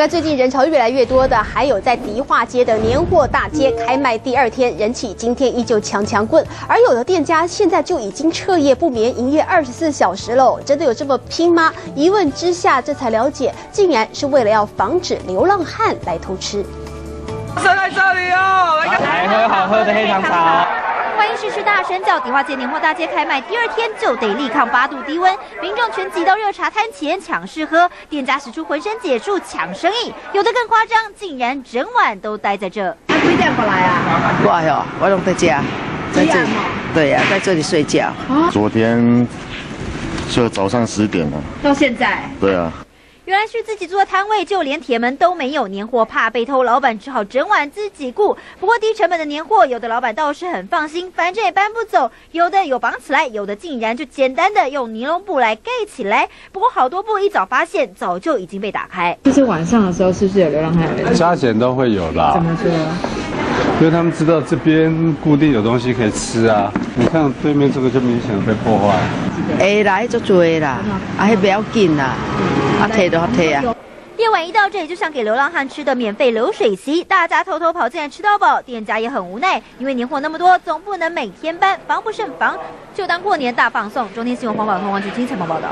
那最近人潮越来越多的，还有在迪化街的年货大街开卖第二天，人气今天依旧强强棍，而有的店家现在就已经彻夜不眠，营业二十四小时喽，真的有这么拼吗？一问之下，这才了解，竟然是为了要防止流浪汉来偷吃。生在这里哦，来喝好喝的黑糖茶。欢迎市区大神叫迪化街年货大街开卖第二天就得力抗八度低温，民众全挤到热茶摊前抢试喝，店家使出浑身解数抢生意，有的更夸张，竟然整晚都待在这。他几点过来啊？我哟，我拢在家，在这里，对呀，在这里睡觉。昨天就早上十点了，到现在？对啊。原来是自己做的摊位，就连铁门都没有，年货怕被偷，老板只好整晚自己顾。不过低成本的年货，有的老板倒是很放心，反正也搬不走；有的有绑起来，有的竟然就简单的用尼龙布来盖起来。不过好多布一早发现，早就已经被打开。就是晚上的时候，是不是有流浪汉？加减都会有啦。怎么说？因为他们知道这边固定有东西可以吃啊。你看对面这个就明显被破坏。哎，来就追啦，啊，不要紧啦。啊，退都退啊！夜晚一到，这里就像给流浪汉吃的免费流水席，大家偷偷跑进来吃到饱，店家也很无奈，因为年货那么多，总不能每天搬，防不胜防，就当过年大放送。中天新闻黄宝通王菊金采访报道。